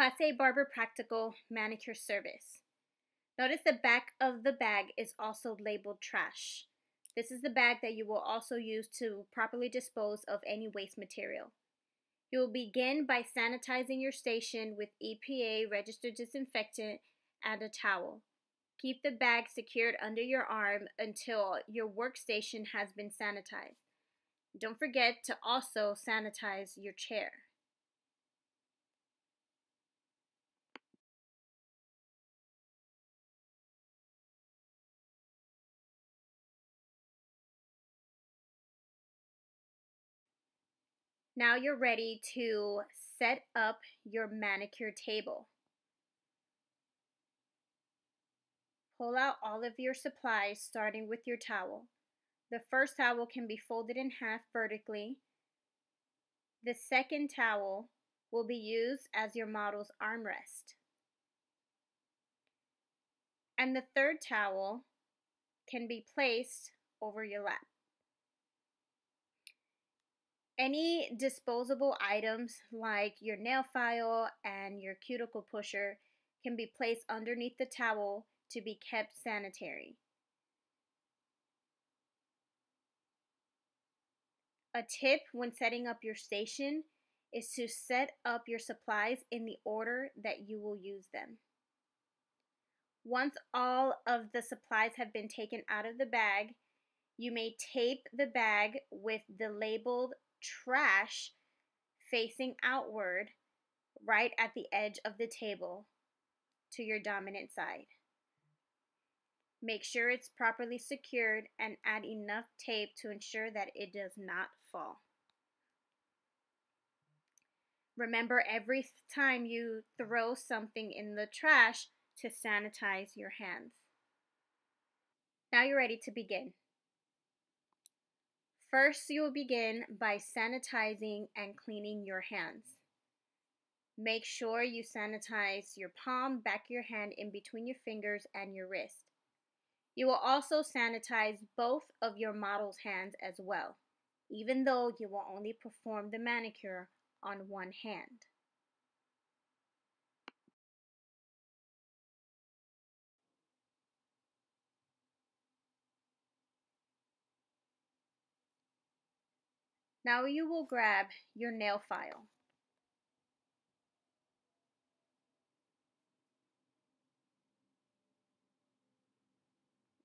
Class A Barber Practical Manicure Service. Notice the back of the bag is also labeled trash. This is the bag that you will also use to properly dispose of any waste material. You will begin by sanitizing your station with EPA registered disinfectant and a towel. Keep the bag secured under your arm until your workstation has been sanitized. Don't forget to also sanitize your chair. Now you're ready to set up your manicure table. Pull out all of your supplies starting with your towel. The first towel can be folded in half vertically. The second towel will be used as your model's armrest. And the third towel can be placed over your lap. Any disposable items like your nail file and your cuticle pusher can be placed underneath the towel to be kept sanitary. A tip when setting up your station is to set up your supplies in the order that you will use them. Once all of the supplies have been taken out of the bag, you may tape the bag with the labeled trash facing outward right at the edge of the table to your dominant side. Make sure it's properly secured and add enough tape to ensure that it does not fall. Remember every time you throw something in the trash to sanitize your hands. Now you're ready to begin. First, you will begin by sanitizing and cleaning your hands. Make sure you sanitize your palm, back of your hand, in between your fingers and your wrist. You will also sanitize both of your model's hands as well, even though you will only perform the manicure on one hand. Now you will grab your nail file.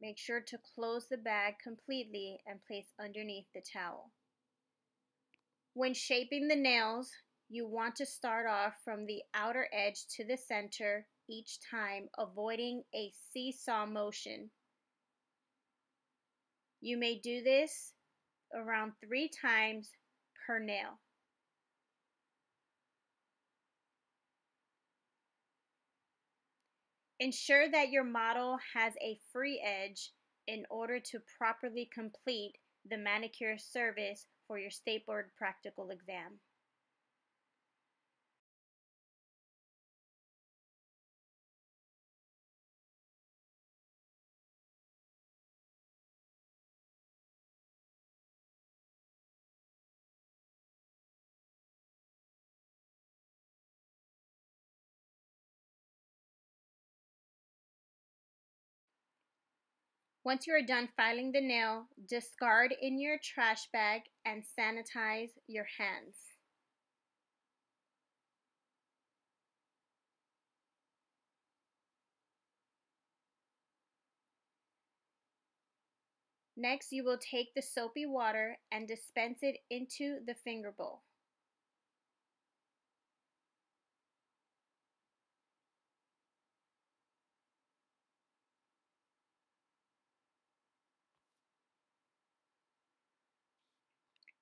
Make sure to close the bag completely and place underneath the towel. When shaping the nails, you want to start off from the outer edge to the center each time, avoiding a seesaw motion. You may do this around three times per nail. Ensure that your model has a free edge in order to properly complete the manicure service for your board practical exam. Once you are done filing the nail, discard in your trash bag and sanitize your hands. Next, you will take the soapy water and dispense it into the finger bowl.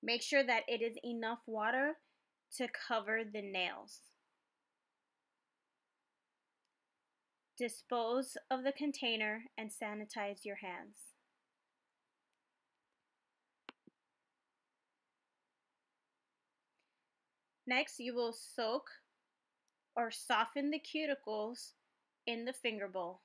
Make sure that it is enough water to cover the nails. Dispose of the container and sanitize your hands. Next, you will soak or soften the cuticles in the finger bowl.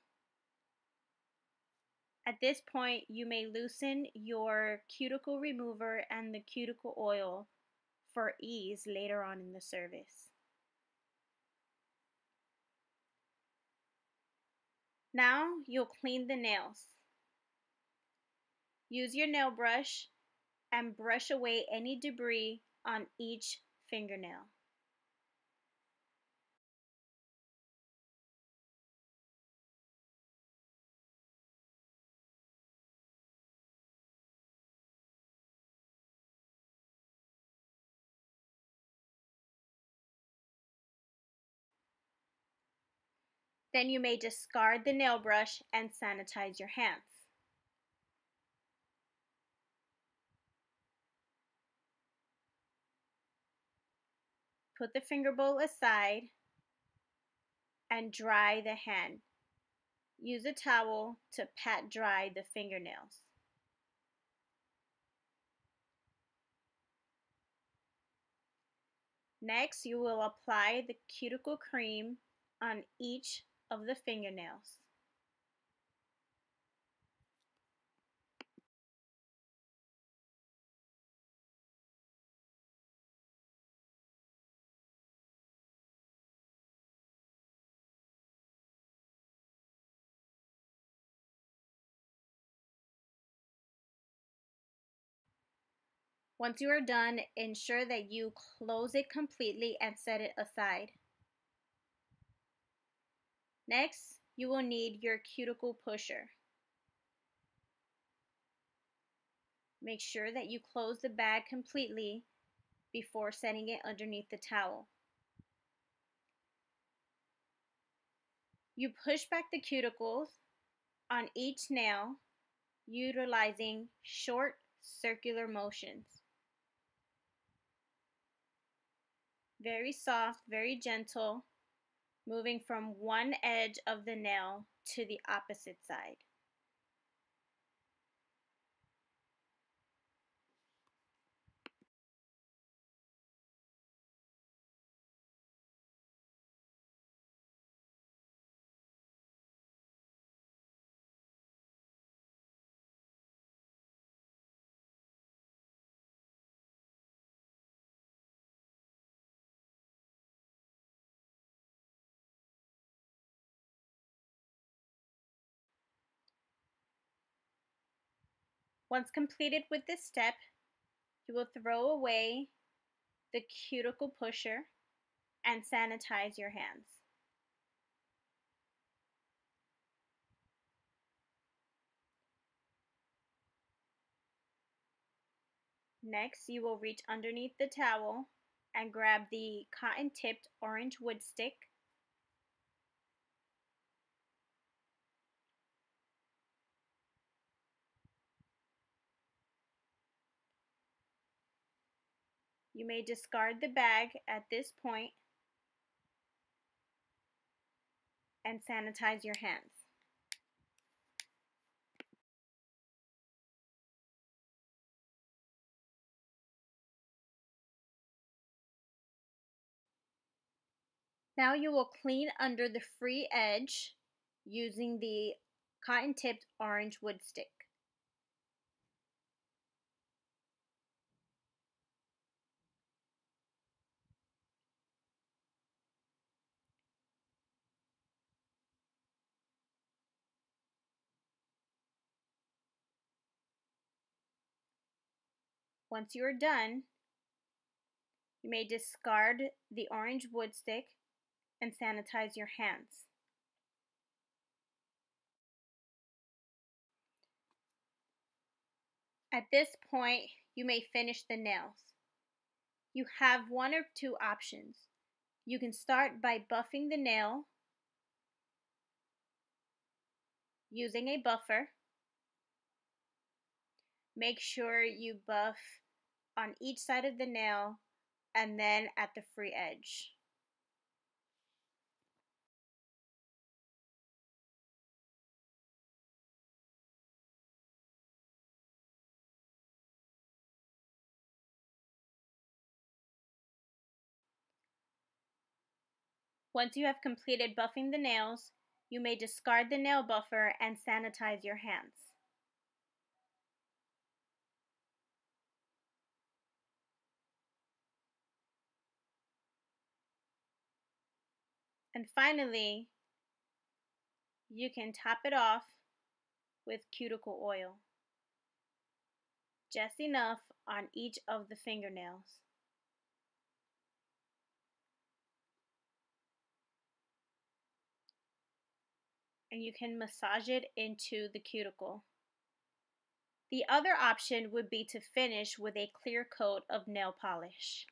At this point, you may loosen your cuticle remover and the cuticle oil for ease later on in the service. Now you'll clean the nails. Use your nail brush and brush away any debris on each fingernail. Then you may discard the nail brush and sanitize your hands. Put the finger bowl aside and dry the hand. Use a towel to pat dry the fingernails. Next, you will apply the cuticle cream on each of the fingernails. Once you are done, ensure that you close it completely and set it aside. Next, you will need your cuticle pusher. Make sure that you close the bag completely before setting it underneath the towel. You push back the cuticles on each nail utilizing short circular motions. very soft, very gentle, moving from one edge of the nail to the opposite side. Once completed with this step, you will throw away the cuticle pusher and sanitize your hands. Next, you will reach underneath the towel and grab the cotton tipped orange wood stick You may discard the bag at this point and sanitize your hands. Now you will clean under the free edge using the cotton tipped orange wood stick. Once you are done, you may discard the orange wood stick and sanitize your hands. At this point, you may finish the nails. You have one or two options. You can start by buffing the nail using a buffer. Make sure you buff on each side of the nail and then at the free edge. Once you have completed buffing the nails, you may discard the nail buffer and sanitize your hands. And finally, you can top it off with cuticle oil. Just enough on each of the fingernails. And you can massage it into the cuticle. The other option would be to finish with a clear coat of nail polish.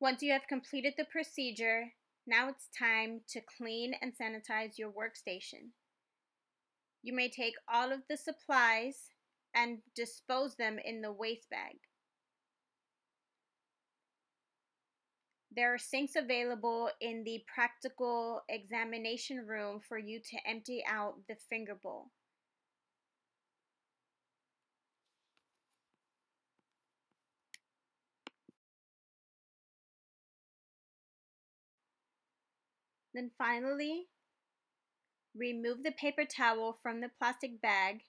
Once you have completed the procedure, now it's time to clean and sanitize your workstation. You may take all of the supplies and dispose them in the waste bag. There are sinks available in the practical examination room for you to empty out the finger bowl. Then finally, remove the paper towel from the plastic bag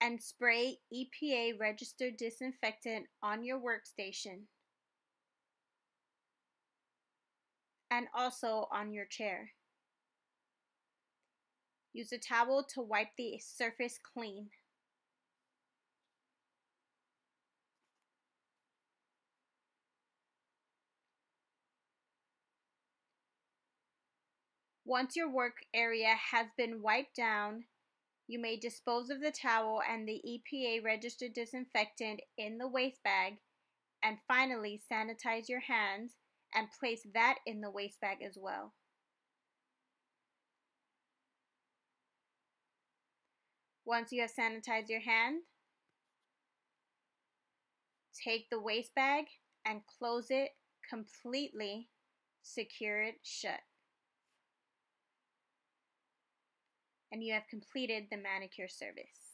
and spray EPA registered disinfectant on your workstation and also on your chair. Use a towel to wipe the surface clean. Once your work area has been wiped down, you may dispose of the towel and the EPA registered disinfectant in the waste bag, and finally sanitize your hands and place that in the waste bag as well. Once you have sanitized your hand, take the waste bag and close it completely, secure it shut. And you have completed the manicure service.